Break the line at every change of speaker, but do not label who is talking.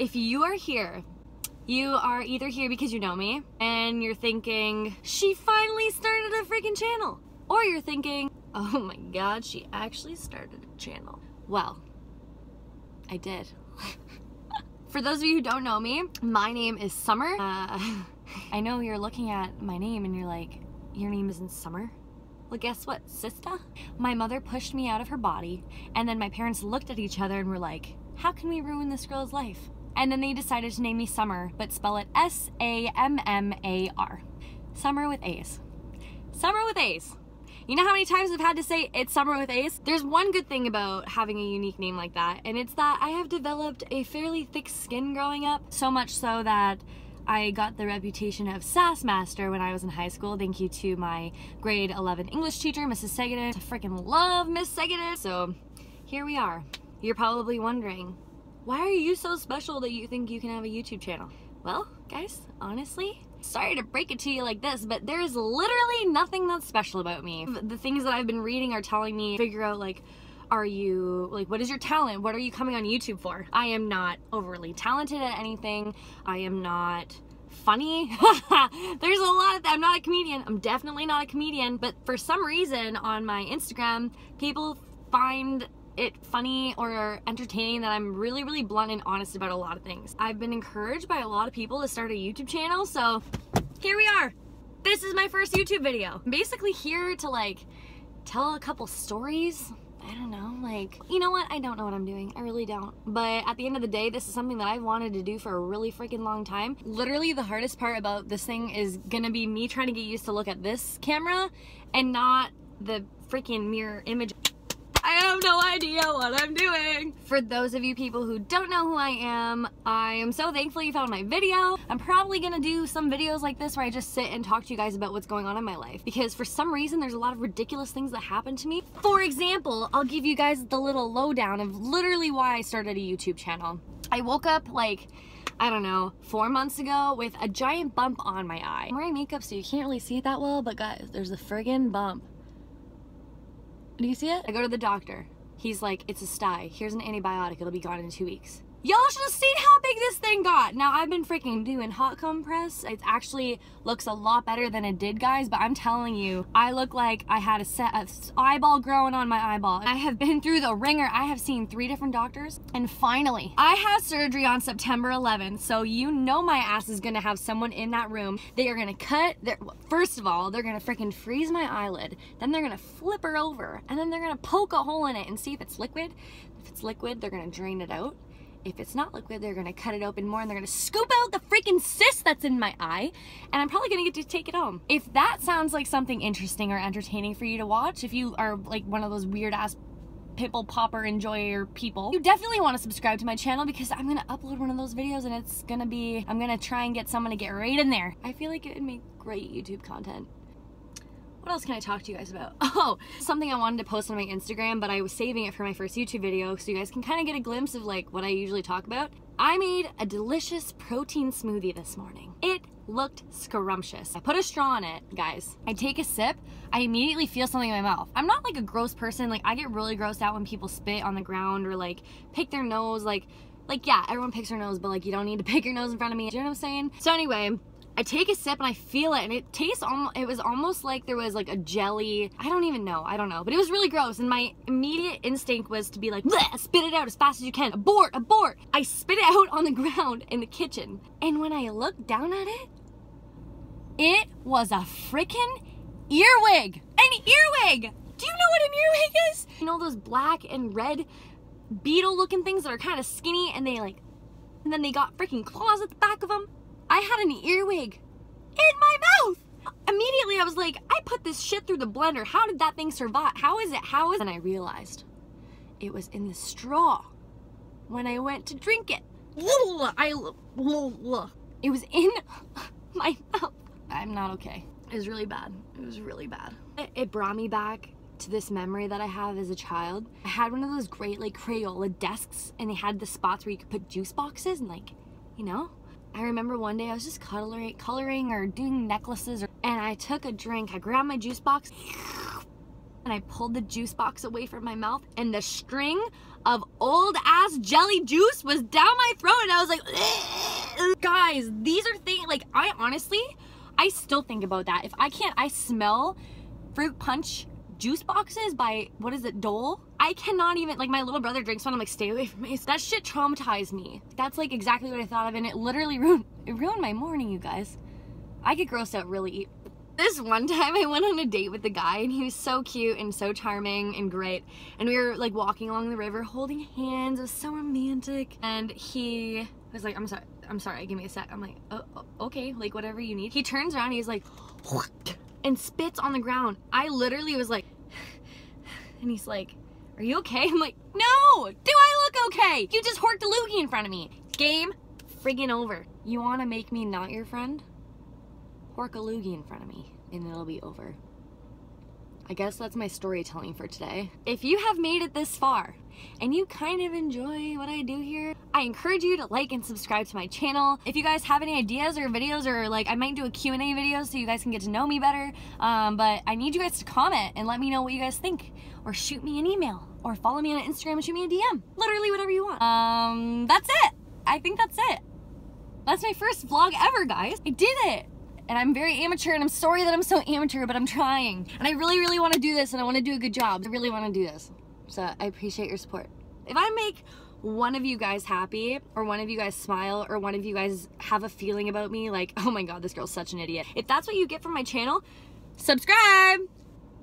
If you are here, you are either here because you know me and you're thinking, she finally started a freaking channel. Or you're thinking, oh my god, she actually started a channel. Well, I did. For those of you who don't know me, my name is Summer. Uh, I know you're looking at my name and you're like, your name isn't Summer? Well, guess what, sister? My mother pushed me out of her body, and then my parents looked at each other and were like, how can we ruin this girl's life? And then they decided to name me Summer, but spell it S A M M A R. Summer with A's. Summer with A's. You know how many times I've had to say it's summer with A's? There's one good thing about having a unique name like that, and it's that I have developed a fairly thick skin growing up, so much so that I got the reputation of sass master when I was in high school. Thank you to my grade 11 English teacher, Mrs. Segadin. I freaking love Miss Segadin. So here we are. You're probably wondering, why are you so special that you think you can have a YouTube channel? Well, guys, honestly, sorry to break it to you like this, but there is literally nothing that's special about me. The things that I've been reading are telling me figure out like are you like what is your talent what are you coming on youtube for i am not overly talented at anything i am not funny there's a lot of that. i'm not a comedian i'm definitely not a comedian but for some reason on my instagram people find it funny or entertaining that I'm really, really blunt and honest about a lot of things. I've been encouraged by a lot of people to start a YouTube channel, so here we are. This is my first YouTube video. I'm basically here to like tell a couple stories. I don't know, like, you know what? I don't know what I'm doing. I really don't. But at the end of the day, this is something that I've wanted to do for a really freaking long time. Literally, the hardest part about this thing is gonna be me trying to get used to look at this camera and not the freaking mirror image. Have no idea what I'm doing. For those of you people who don't know who I am, I am so thankful you found my video. I'm probably gonna do some videos like this where I just sit and talk to you guys about what's going on in my life because for some reason there's a lot of ridiculous things that happen to me. For example, I'll give you guys the little lowdown of literally why I started a YouTube channel. I woke up like I don't know, four months ago with a giant bump on my eye. I'm wearing makeup so you can't really see it that well, but guys, there's a friggin' bump. Do you see it? I go to the doctor. He's like, it's a sty. Here's an antibiotic. It'll be gone in two weeks. Y'all should have seen how big this thing got. Now, I've been freaking doing hot compress. It actually looks a lot better than it did, guys, but I'm telling you, I look like I had a set of eyeball growing on my eyeball. I have been through the ringer. I have seen three different doctors, and finally, I have surgery on September 11th, so you know my ass is gonna have someone in that room. They are gonna cut, their, first of all, they're gonna freaking freeze my eyelid, then they're gonna flip her over, and then they're gonna poke a hole in it and see if it's liquid. If it's liquid, they're gonna drain it out if it's not liquid, they're gonna cut it open more and they're gonna scoop out the freaking cyst that's in my eye, and I'm probably gonna get to take it home. If that sounds like something interesting or entertaining for you to watch, if you are like one of those weird ass pimple popper enjoyer people, you definitely want to subscribe to my channel because I'm gonna upload one of those videos and it's gonna be, I'm gonna try and get someone to get right in there. I feel like it would make great YouTube content what else can I talk to you guys about? Oh, something I wanted to post on my Instagram, but I was saving it for my first YouTube video so you guys can kind of get a glimpse of like what I usually talk about. I made a delicious protein smoothie this morning. It looked scrumptious. I put a straw in it, guys. I take a sip, I immediately feel something in my mouth. I'm not like a gross person, like I get really grossed out when people spit on the ground or like pick their nose, like like yeah, everyone picks their nose, but like you don't need to pick your nose in front of me. Do you know what I'm saying? So anyway, I take a sip and I feel it and it tastes almost, it was almost like there was like a jelly. I don't even know. I don't know. But it was really gross and my immediate instinct was to be like, spit it out as fast as you can. Abort, abort. I spit it out on the ground in the kitchen. And when I looked down at it, it was a freaking earwig. An earwig. Do you know what an earwig is? You know those black and red beetle looking things that are kind of skinny and they like, and then they got freaking claws at the back of them? I had an earwig in my mouth. Immediately I was like, I put this shit through the blender. How did that thing survive? How is it? How is it? And I realized it was in the straw when I went to drink it. I, it was in my mouth. I'm not okay. It was really bad. It was really bad. It, it brought me back to this memory that I have as a child. I had one of those great like Crayola desks and they had the spots where you could put juice boxes and like, you know, I remember one day I was just coloring, coloring or doing necklaces and I took a drink. I grabbed my juice box and I pulled the juice box away from my mouth and the string of old ass jelly juice was down my throat and I was like Ugh. guys these are things like I honestly I still think about that if I can't I smell fruit punch juice boxes by what is it Dole I cannot even like my little brother drinks one I'm like stay away from me that shit traumatized me that's like exactly what I thought of and it literally ruined it ruined my morning you guys I get grossed out really this one time I went on a date with the guy and he was so cute and so charming and great. And we were like walking along the river holding hands. It was so romantic. And he was like, I'm sorry, I'm sorry, give me a sec. I'm like, oh, oh okay, like whatever you need. He turns around, he's like, and spits on the ground. I literally was like, and he's like, are you okay? I'm like, no, do I look okay? You just horked a loogie in front of me. Game friggin' over. You wanna make me not your friend? Hork a loogie in front of me and it'll be over. I guess that's my storytelling for today. If you have made it this far and you kind of enjoy what I do here, I encourage you to like and subscribe to my channel. If you guys have any ideas or videos or like I might do a Q&A video so you guys can get to know me better, um, but I need you guys to comment and let me know what you guys think or shoot me an email or follow me on Instagram and shoot me a DM. Literally whatever you want. Um, that's it. I think that's it. That's my first vlog ever, guys. I did it and I'm very amateur and I'm sorry that I'm so amateur, but I'm trying. And I really, really want to do this and I want to do a good job. I really want to do this. So I appreciate your support. If I make one of you guys happy or one of you guys smile or one of you guys have a feeling about me like, oh my God, this girl's such an idiot. If that's what you get from my channel, subscribe.